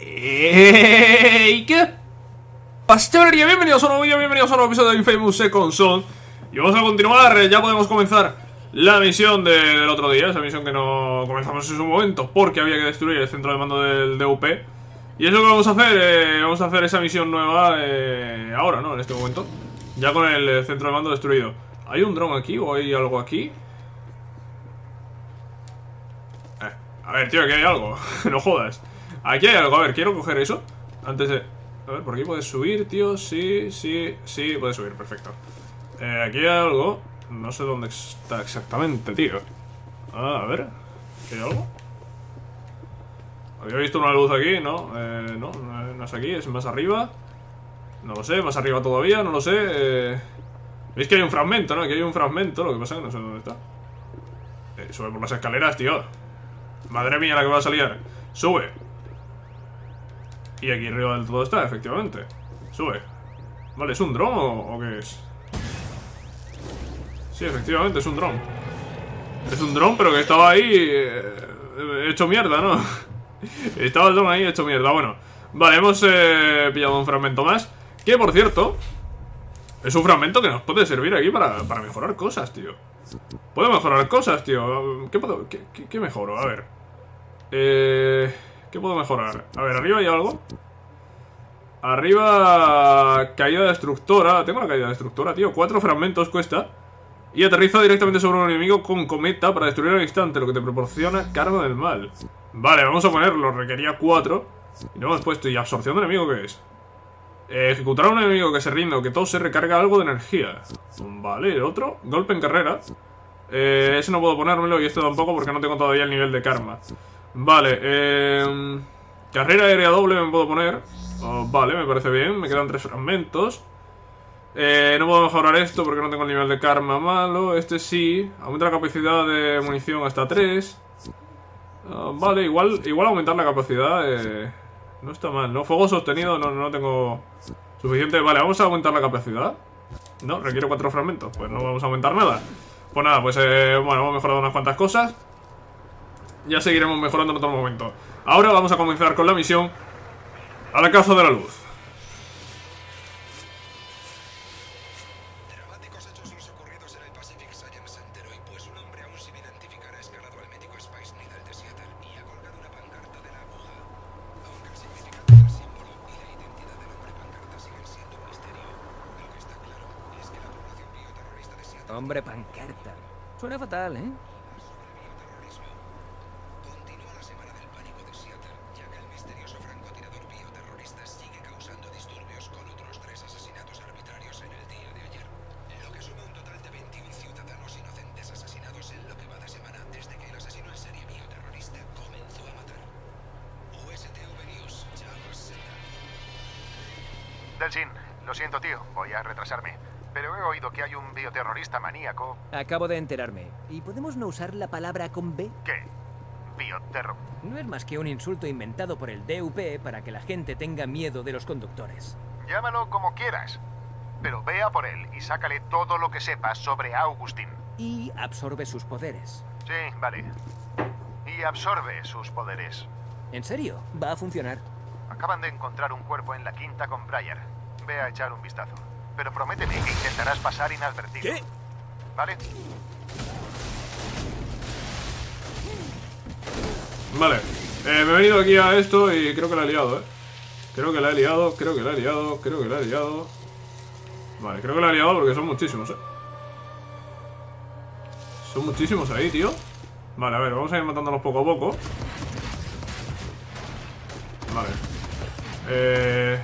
¡Ey! ¿Qué? Pastelería, bienvenidos a un nuevo vídeo, bienvenidos a un nuevo episodio de Infamous Second Son Y vamos a continuar, ya podemos comenzar la misión de- del otro día Esa misión que no comenzamos en su momento Porque había que destruir el centro de mando del DUP Y es lo que vamos a hacer, eh, vamos a hacer esa misión nueva eh, ahora, ¿no? En este momento Ya con el eh, centro de mando destruido ¿Hay un dron aquí o hay algo aquí? Eh, a ver, tío, aquí hay algo. no jodas. Aquí hay algo. A ver, quiero coger eso. Antes de... A ver, por aquí puedes subir, tío. Sí, sí, sí, puedes subir. Perfecto. Eh, aquí hay algo. No sé dónde está exactamente, tío. Ah, a ver. ¿Aquí hay algo? Había visto una luz aquí, ¿no? Eh, no, no es aquí, es más arriba. No lo sé, más arriba todavía, no lo sé. Eh... Veis que hay un fragmento, ¿no? Aquí hay un fragmento, lo que pasa es que no sé dónde está. Eh, sube por las escaleras, tío. Madre mía, la que va a salir. Sube. Y aquí arriba del todo está, efectivamente. Sube. Vale, ¿es un dron o, qué es? Sí, efectivamente, es un dron. Es un dron, pero que estaba ahí eh, hecho mierda, ¿no? estaba el dron ahí hecho mierda. Bueno, vale, hemos eh, pillado un fragmento más. Que, por cierto, es un fragmento que nos puede servir aquí para, para mejorar cosas, tío. Puedo mejorar cosas, tío. ¿Qué puedo...? ¿Qué, qué- qué mejoro? A ver. Eh... ¿Qué puedo mejorar? A ver, arriba hay algo. Arriba... Caída destructora. Tengo la caída destructora, tío. Cuatro fragmentos cuesta. Y aterriza directamente sobre un enemigo con cometa para destruir al instante, lo que te proporciona karma del mal. Vale, vamos a ponerlo. Requería cuatro. Y no hemos puesto. ¿Y absorción de enemigo qué es? Eh, ejecutar a un enemigo que se rinde o que todo se recarga algo de energía. Vale, el otro. Golpe en carrera. Eh, ese no puedo ponérmelo y este tampoco porque no tengo todavía el nivel de karma. Vale, eh, carrera aérea doble me puedo poner. Oh, vale, me parece bien. Me quedan tres fragmentos. Eh, no puedo mejorar esto porque no tengo el nivel de karma malo. Este sí. Aumenta la capacidad de munición hasta 3. Ah, vale, igual, igual aumentar la capacidad. eh, no está mal, ¿no? Fuego sostenido no, no tengo suficiente. Vale, vamos a aumentar la capacidad. No, requiere cuatro fragmentos. Pues no vamos a aumentar nada. Pues nada, pues eh, bueno, hemos mejorado unas cuantas cosas. Ya seguiremos mejorando en otro momento. Ahora vamos a comenzar con la misión a la caza de la luz. Dramáticos hechos los ocurridos en el Pacific Science Center hoy, pues un hombre aún sin identificar ha escalado al médico Spice Needle de Seattle y ha colgado una pancarta de la aguja. Aunque el significado del símbolo y la identidad del hombre pancarta siguen siendo un misterio, lo que está claro es que la población bioterrorista de Seattle Hombre pancarta. Suena fatal, ¿eh? bioterrorismo continúa la semana del pánico de Seattle, ya que el misterioso francotirador bioterrorista sigue causando disturbios con otros tres asesinatos arbitrarios en el día de ayer, lo que suma un total de 21 ciudadanos inocentes asesinados en lo que va de semana desde que el asesino en serie bioterrorista comenzó a matar. USTV News, Charles Center. Delsin, lo siento tío, voy a retrasarme. Pero he oído que hay un bioterrorista maníaco. Acabo de enterarme. ¿Y podemos no usar la palabra con B? ¿Qué? Bioterro. No es más que un insulto inventado por el DUP para que la gente tenga miedo de los conductores. Llámalo como quieras. Pero vea por él y sácale todo lo que sepas sobre Augustin. Y absorbe sus poderes. Sí, vale. Y absorbe sus poderes. ¿En serio? ¿Va a funcionar? Acaban de encontrar un cuerpo en la quinta con Breyer. Ve a echar un vistazo. Pero prométeme que intentarás pasar inadvertido. ¿Qué? ¿Vale? Vale, eh, me he venido aquí a esto y creo que la he liado, ¿eh? Creo que la he liado, creo que la he liado, creo que la he liado. Vale, creo que la he liado porque son muchísimos, ¿eh? Son muchísimos ahí, tío. Vale, a ver, vamos a ir matándolos poco a poco. Vale. Eh...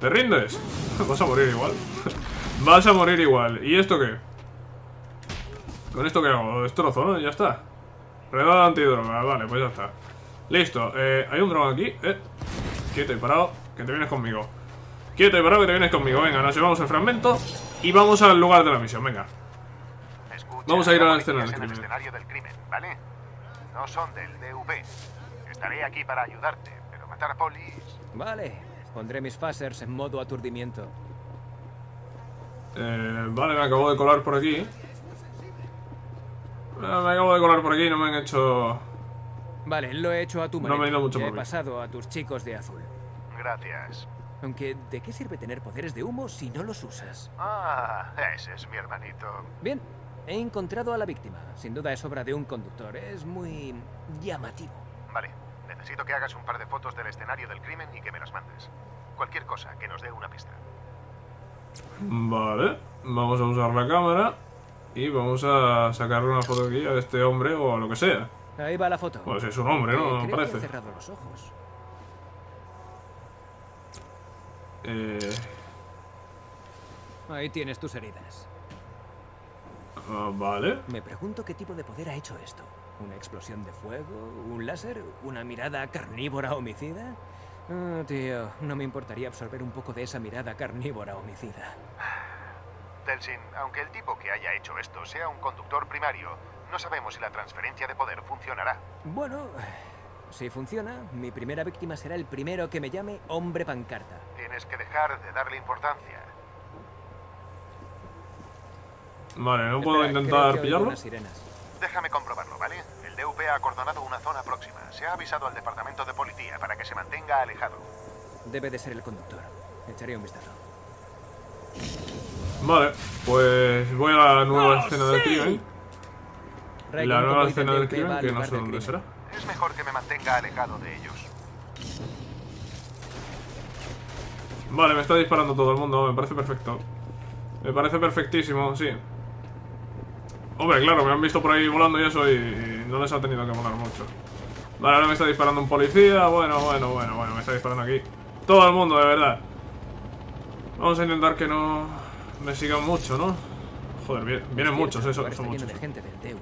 ¿Te rindes? Vas a morir igual. Vas a morir igual. ¿Y esto qué? ¿Con esto qué hago? Destrozo, ¿no? Ya está. Redada antidroga, vale, pues ya está. Listo, eh, hay un dron aquí. Eh. Quieto y parado, que te vienes conmigo. Quieto y parado, que te vienes conmigo. Venga, nos llevamos el fragmento y vamos al lugar de la misión, venga. Escucha, Vamos a ir a la no escena del policías en el crimen. escenario del crimen, ¿vale? No son del DV. Estaré aquí para ayudarte, matar a polis... Vale. Pondré mis phasers en modo aturdimiento. Eh, vale, me acabo de colar por aquí. Eh, me acabo de colar por aquí, no me han hecho... Vale, lo he hecho a tu No manera. me ha ido mucho por he mí. pasado a tus chicos de azul. Gracias. Aunque, ¿de qué sirve tener poderes de humo si no los usas? Ah, ese es mi hermanito. Bien, he encontrado a la víctima. Sin duda es obra de un conductor. Es muy llamativo. Vale, necesito que hagas un par de fotos del escenario del crimen y que me las mandes. Cualquier cosa que nos dé una pista. Vale, vamos a usar la cámara y vamos a sacarle una foto aquí a este hombre o a lo que sea. Ahí va la foto. Pues es un hombre, ¿no? Eh, creo que parece. he cerrado los ojos. Eh, Ahí tienes tus heridas. ah, vale. Me pregunto qué tipo de poder ha hecho esto. ¿Una explosión de fuego? ¿Un láser? ¿Una mirada carnívora homicida? Ah, tío, no me importaría absorber un poco de esa mirada carnívora homicida. Delsin, aunque el tipo que haya hecho esto sea un conductor primario, no sabemos si la transferencia de poder funcionará. Bueno, si funciona, mi primera víctima será el primero que me llame hombre pancarta. Tienes que dejar de darle importancia. Vale, no puedo Espera, intentar pillarlo. unas sirenas. Déjame comprobarlo, ¿vale? El DUP ha acordonado una zona próxima. Se ha avisado al departamento de policía para que se mantenga alejado. Debe de ser el conductor. Echaré un vistazo. Vale, pues voy a la nueva escena del crimen. La nueva escena del crimen, que no sé dónde crimen. será. Es mejor que me mantenga alejado de ellos. Vale, me está disparando todo el mundo, me parece perfecto. Me parece perfectísimo, sí. Hombre, claro, me han visto por ahí volando y eso y, y no les ha tenido que molar mucho. Vale, ahora me está disparando un policía. Bueno, bueno, bueno, bueno, me está disparando aquí. Todo el mundo, de verdad. Vamos a intentar que no me sigan mucho, ¿no? Joder, vi- vienen muchos, eso, son muchos. de gente del DUP.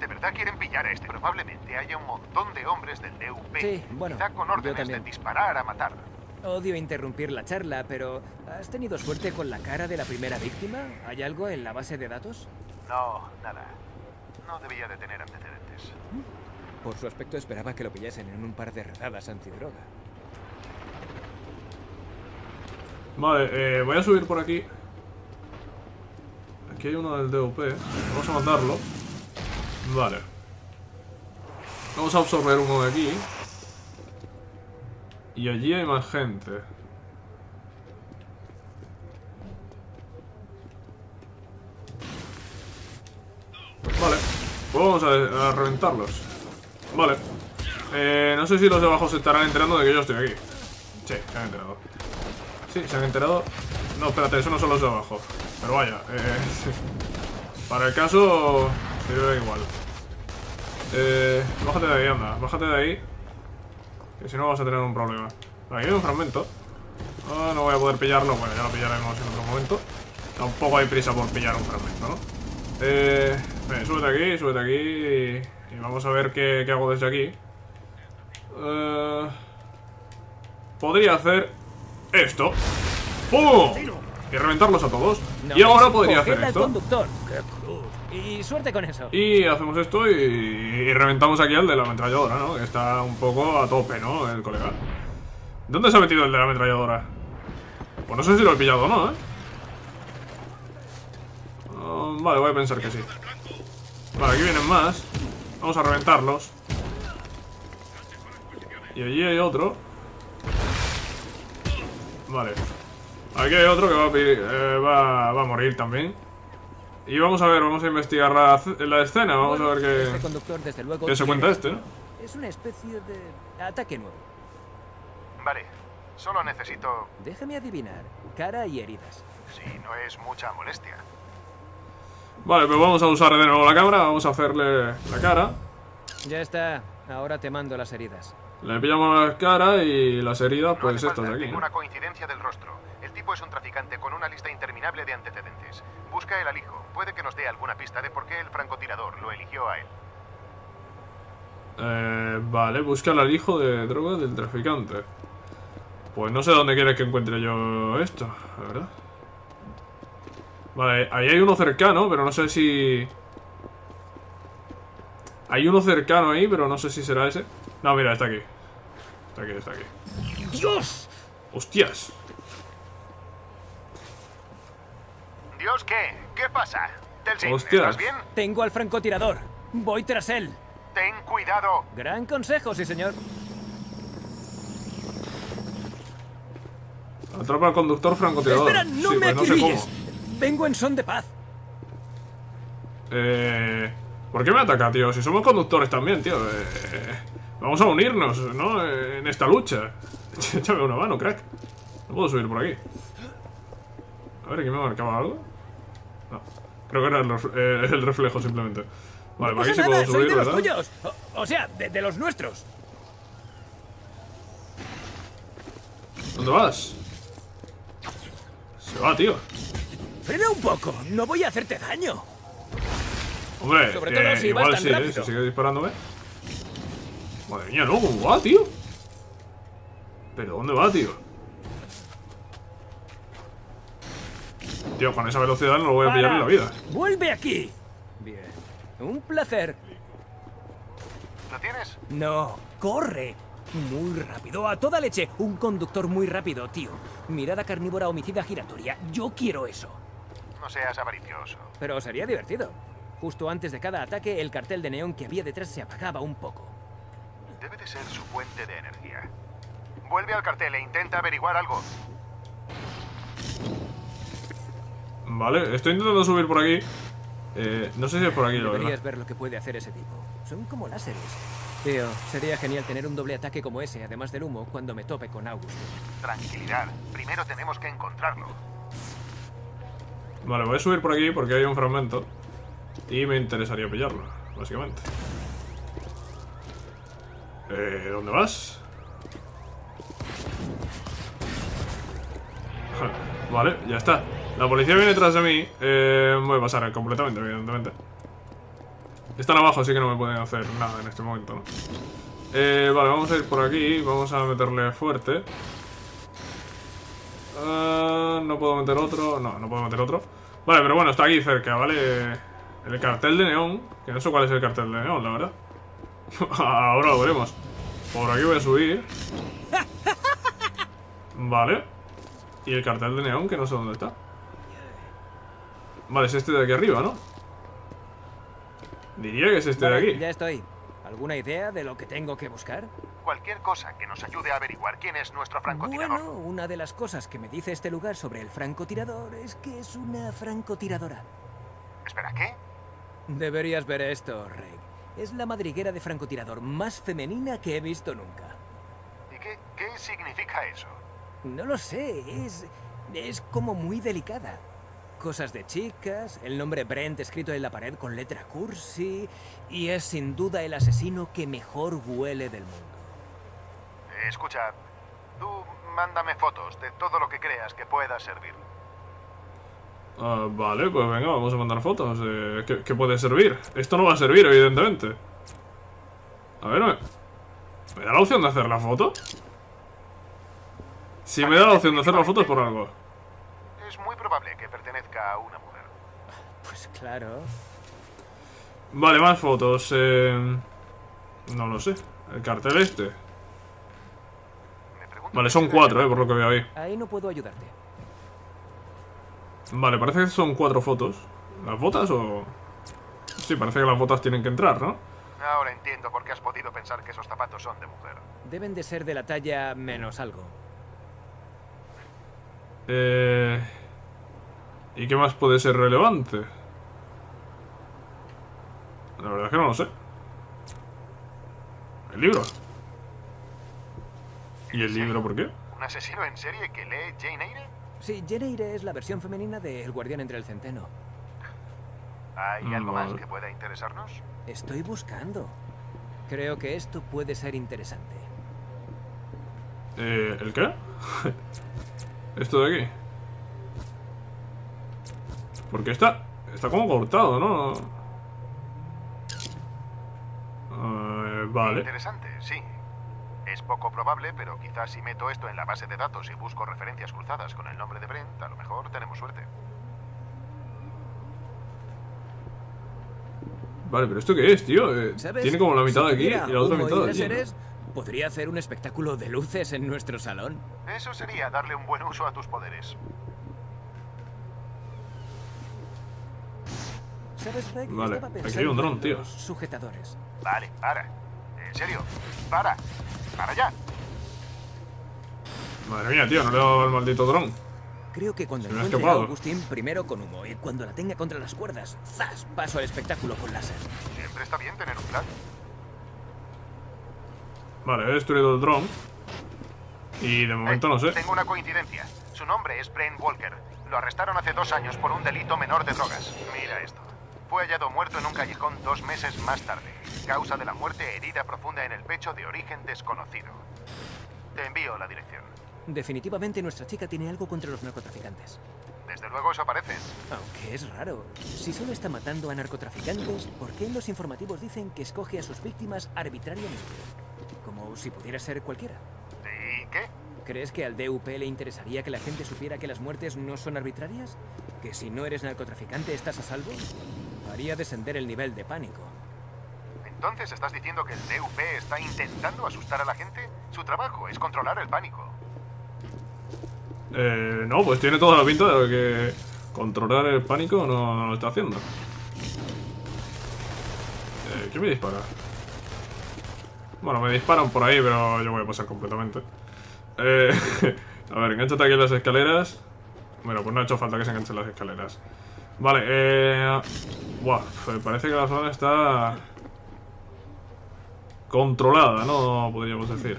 ¿De verdad quieren pillar a este? Probablemente haya un montón de hombres del DUP. Sí, bueno, Quizá con órdenes de disparar a matar. Odio interrumpir la charla, pero ¿has tenido suerte con la cara de la primera víctima? ¿Hay algo en la base de datos? No, nada. No debía de tener antecedentes. Por su aspecto esperaba que lo pillasen en un par de redadas antidroga. Vale, eh, voy a subir por aquí. Aquí hay uno del DUP. Vamos a mandarlo. Vale. Vamos a absorber uno de aquí. Y allí hay más gente. Vale. Pues vamos a, a reventarlos. Vale. Eh, no sé si los de abajo se estarán enterando de que yo estoy aquí. Sí, se han enterado. Sí, se han enterado. No, espérate, eso no son los de abajo. Pero vaya, eh, para el caso, sirve igual. Eh, bájate de ahí, anda, bájate de ahí. Que si no vas a tener un problema. Aquí hay un fragmento. Ah, no voy a poder pillarlo, bueno, ya lo pillaremos en otro momento. Tampoco hay prisa por pillar un fragmento, ¿no? Eh, ven, súbete aquí, súbete aquí y, y vamos a ver qué, qué hago desde aquí. Eh, podría hacer esto. ¡Pum! Y reventarlos a todos. No y ahora podría hacer esto. Y suerte con eso. Y hacemos esto y, y reventamos aquí al de la ametralladora, ¿no? Que está un poco a tope, ¿no? El colega. ¿Dónde se ha metido el de la ametralladora? Pues no sé si lo he pillado o no, ¿eh? Vale, voy a pensar que sí. Vale, aquí vienen más. Vamos a reventarlos. Y allí hay otro. Vale. Aquí hay otro que va a, pi- eh, va, va a morir también. Y vamos a ver, vamos a investigar la, la escena. Vamos a ver Este qué, conductor, desde luego, qué se cuenta este, ¿no? Es una especie de ataque nuevo. Vale, solo necesito... Déjame adivinar. Cara y heridas. Si no es mucha molestia. Vale, pues vamos a usar de nuevo la cámara. Vamos a hacerle la cara. Ya está. Ahora te mando las heridas. Le pillamos la cara y las heridas, No pues hace estas de aquí. ¿no? una coincidencia del rostro. El tipo es un traficante con una lista interminable de antecedentes. Busca el alijo. Puede que nos dé alguna pista de por qué el francotirador lo eligió a él. Eh, vale, busca al hijo de droga del traficante. Pues no sé dónde quieres que encuentre yo esto, la verdad. Vale, ahí hay uno cercano, pero no sé si... Hay uno cercano ahí, pero no sé si será ese. No, mira, está aquí. Está aquí, está aquí. ¡Dios! ¡Hostias! ¿Dios qué? ¿Qué pasa? Delsin, Hostias. ¿estás bien? Tengo al francotirador. Voy tras él. Ten cuidado. Gran consejo, sí, señor. Atrapa al conductor francotirador. Espera, no Sí, me pues no sé acribilles. cómo. Vengo en son de paz. Eh, ¿Por qué me ataca, tío? Si somos conductores también, tío. Eh, vamos a unirnos, ¿no? Eh, En esta lucha. Échame una mano, crack. No puedo subir por aquí. A ver, ¿aquí me marcaba algo? No. Creo que era el, ref- eh, el reflejo, simplemente. Vale, No por aquí sí nada, puedo soy subir, los ¿verdad? tuyos. O, o sea, de, de los nuestros. ¿Dónde vas? Se va, tío. Frena un poco, no voy a hacerte daño. Hombre, Sobre todo eh, si vas igual tan sí, ¿eh? Si sigue disparándome. Madre mía, no, ¿cómo va, tío? ¿Pero dónde va, tío? Tío, con esa velocidad no lo voy a pillar en la vida. Vuelve aquí. Bien. Un placer. ¿Lo tienes? No, corre. Muy rápido, a toda leche. Un conductor muy rápido, tío. Mirada carnívora homicida giratoria. Yo quiero eso. No seas avaricioso. Pero sería divertido. Justo antes de cada ataque, el cartel de neón que había detrás se apagaba un poco. Debe de ser su fuente de energía. Vuelve al cartel e intenta averiguar algo. Vale, estoy intentando subir por aquí. Eh, no sé si es por aquí, Deberías verdad. ver lo que puede hacer ese tipo. Son como láseres. Tío, sería genial tener un doble ataque como ese, además del humo, cuando me tope con August. Tranquilidad. Primero tenemos que encontrarlo. Vale, voy a subir por aquí porque hay un fragmento. Y me interesaría pillarlo, básicamente. Eh, ¿dónde vas? vale, ya está. La policía viene detrás de mí. Eh, voy a pasar completamente, evidentemente. Están abajo, así que no me pueden hacer nada en este momento. Eh, vale, vamos a ir por aquí. Vamos a meterle fuerte. Ah, no puedo meter otro. No, no puedo meter otro. Vale, pero bueno, está aquí cerca, ¿vale? El cartel de neón. Que no sé cuál es el cartel de neón, la verdad. Ahora lo veremos. Por aquí voy a subir. Vale. Y el cartel de neón, que no sé dónde está. Vale, es este de aquí arriba, ¿no? Diría que es este de aquí. Ya estoy. ¿Alguna idea de lo que tengo que buscar? Cualquier cosa que nos ayude a averiguar quién es nuestro francotirador. Bueno, una de las cosas que me dice este lugar sobre el francotirador es que es una francotiradora. Espera, ¿qué? Deberías ver esto, Rey. Es la madriguera de francotirador más femenina que he visto nunca. ¿Y qué, qué significa eso? No lo sé, es. es como muy delicada. Cosas de chicas, el nombre Brent escrito en la pared con letra cursi, y es sin duda el asesino que mejor huele del mundo. Eh, escucha, tú mándame fotos de todo lo que creas que pueda servir. Ah, vale, pues venga, vamos a mandar fotos. Eh, ¿qué, qué puede servir? Esto no va a servir, evidentemente. A ver, ¿me, ¿me da la opción de hacer la foto? Si me da la opción de hacer la foto es por algo. Es muy probable que pertenezca a una mujer. Pues claro. Vale, más fotos. Eh, no lo sé. El cartel este. Vale, son cuatro, eh, por lo que veo ahí. Ahí no puedo ayudarte. Vale, parece que son cuatro fotos. ¿Las botas o...? Sí, parece que las botas tienen que entrar, ¿no? Ahora entiendo por qué has podido pensar que esos zapatos son de mujer. Deben de ser de la talla menos algo. Eh... ¿Y qué más puede ser relevante? La verdad es que no lo sé. El libro. ¿Y el libro por qué? ¿Un asesino en serie que lee Jane Eyre? Sí, Jenneire es la versión femenina de El Guardián entre el Centeno. ¿Hay Mm, algo más que pueda interesarnos? Estoy buscando. Creo que esto puede ser interesante. Eh, ¿El qué? Esto de aquí. Porque está... Está como cortado, ¿no? Eh, vale. Interesante, sí. Es poco probable, pero quizás si meto esto en la base de datos y busco referencias cruzadas con el nombre de Brent, a lo mejor tenemos suerte. Vale, pero ¿esto qué es, tío? Eh, tiene como la mitad Si de aquí y la otra mitad de allí. Podría hacer un espectáculo de luces en nuestro salón. Eso sería darle un buen uso a tus poderes. ¿Sabes? Vale, aquí hay un dron, tío. Sujetadores. Vale, para. En serio, para. Para ya. Madre mía, tío, no le he dado al maldito dron. Creo que cuando Se me ha encuentre a. Augustín, primero con humo y cuando la tenga contra las cuerdas, ¡zas! Paso al espectáculo con láser. Siempre está bien tener un plan. Vale, he destruido el dron. Y de momento Eh, no sé. Tengo una coincidencia. Su nombre es Brent Walker. Lo arrestaron hace dos años por un delito menor de drogas. Mira esto. Fue hallado muerto en un callejón dos meses más tarde. Causa de la muerte, herida profunda en el pecho de origen desconocido. Te envío la dirección. Definitivamente nuestra chica tiene algo contra los narcotraficantes. Desde luego eso parece. Aunque es raro. Si solo está matando a narcotraficantes, ¿por qué los informativos dicen que escoge a sus víctimas arbitrariamente? Como si pudiera ser cualquiera. ¿Y qué? ¿Crees que al DUP le interesaría que la gente supiera que las muertes no son arbitrarias? ¿Que si no eres narcotraficante estás a salvo? Haría descender el nivel de pánico. Entonces estás diciendo que el DUP está intentando asustar a la gente. Su trabajo es controlar el pánico. Eh, no, pues tiene toda la pinta de que controlar el pánico no, no lo está haciendo. Eh, ¿Quién me dispara? Bueno, me disparan por ahí, pero yo voy a pasar completamente. Eh, a ver, enganchate aquí en las escaleras. Bueno, pues no ha hecho falta que se enganchen las escaleras. Vale, eh... Buah, pues parece que la zona está... Controlada, ¿no? Podríamos decir.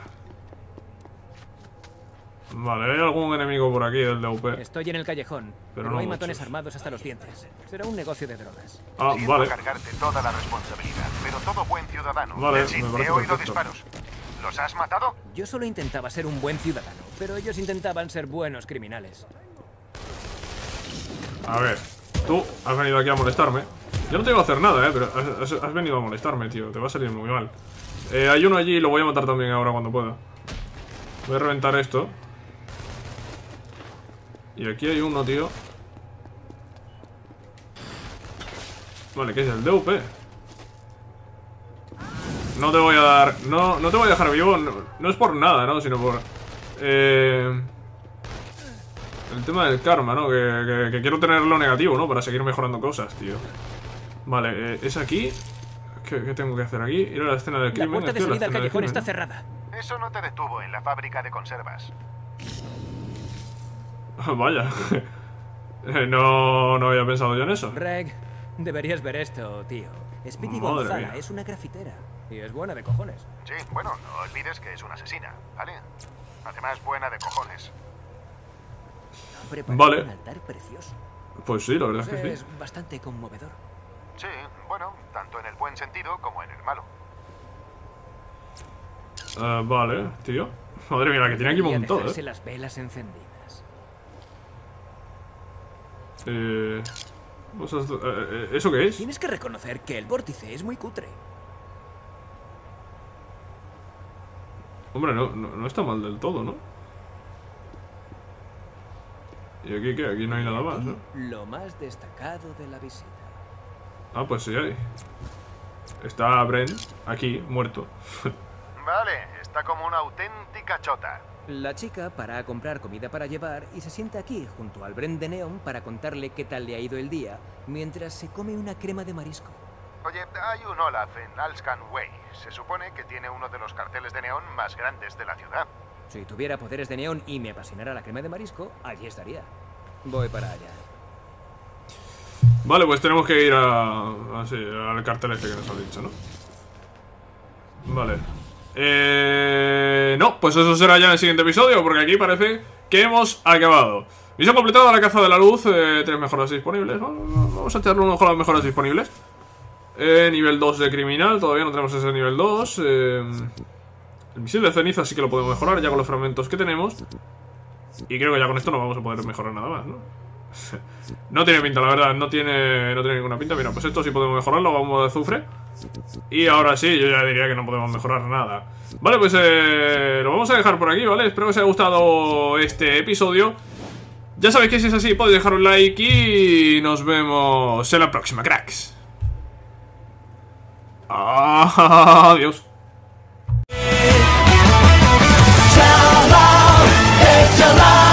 Vale, ¿hay algún enemigo por aquí del DUP? Estoy en el callejón, Pero pero, no hay matones muchos. armados hasta los dientes. Será un negocio de drogas. Ah, Siento vale. cargarte toda la responsabilidad, pero todo buen ciudadano. Vale, Delsin, me he oído disparos. ¿Los has matado? Yo solo intentaba ser un buen ciudadano, pero ellos intentaban ser buenos criminales. A ver, tú has venido aquí a molestarme. Yo no te iba a hacer nada, eh, pero has, venido a molestarme, tío. Te va a salir muy mal. Eh, hay uno allí y lo voy a matar también ahora cuando pueda. Voy a reventar esto. Y aquí hay uno, tío. Vale, ¿qué es el DUP? No te voy a dar... No, no te voy a dejar vivo. No, no es por nada, ¿no? Sino por... Eh... El tema del karma, ¿no? Que, que- que quiero tenerlo negativo, ¿no? Para seguir mejorando cosas, tío. Vale, eh, ¿es aquí? ¿Qué, qué tengo que hacer aquí? Ir a la escena del La crimen. puerta de la salida al callejón está ¿no? cerrada. Eso no te detuvo en la fábrica de conservas. Ah, Vaya. No, no había pensado yo en eso. Reg, deberías ver esto, tío. Speedy Gonzala mía. es una grafitera. Y es buena de cojones. Sí, bueno, no olvides que es una asesina, ¿vale? Además, buena de cojones. Vale. un altar precioso. Pues sí, la verdad es que sí. Es bastante conmovedor. Sí, bueno, tanto en el buen sentido como en el malo. Eh, vale, tío. Madre mía, la que tiene aquí montado, eh. las velas encendidas. Eh, eh, eh, ¿Eso qué es? Tienes que reconocer que el vórtice es muy cutre. Hombre, no, no, no está mal del todo, ¿no? ¿Y aquí qué? Aquí no hay nada más, ¿no? Lo más destacado de la visita. Ah, pues sí hay. Está Brent aquí, muerto. Vale, está como una auténtica chota. La chica para a comprar comida para llevar y se sienta aquí junto al Bren de Neon para contarle qué tal le ha ido el día mientras se come una crema de marisco. Oye, hay un Olaf en Alscan Way. Se supone que tiene uno de los carteles de neón más grandes de la ciudad. Si tuviera poderes de neón y me apasionara la crema de marisco, allí estaría. Voy para allá. Vale, pues tenemos que ir a, así, al cartel este que nos han dicho, ¿no? Vale. Eh, no, pues eso será ya en el siguiente episodio, porque aquí parece que hemos acabado. Misión completada, la caza de la luz, eh, tres mejoras disponibles. Vamos a echarle un ojo a las mejoras disponibles. Eh, nivel 2 de criminal, todavía no tenemos ese nivel 2. eh, el misil de ceniza sí que lo podemos mejorar ya con los fragmentos que tenemos. Y creo que ya con esto no vamos a poder mejorar nada más, ¿no? no tiene pinta, la verdad, no tiene, no tiene ninguna pinta. Mira, pues esto sí podemos mejorarlo, vamos de azufre. Y ahora sí, yo ya diría que no podemos mejorar nada. Vale, pues eh, lo vamos a dejar por aquí, ¿vale? Espero que os haya gustado este episodio. Ya sabéis que si es así, podéis dejar un like y nos vemos en la próxima, cracks. Adiós. Eh,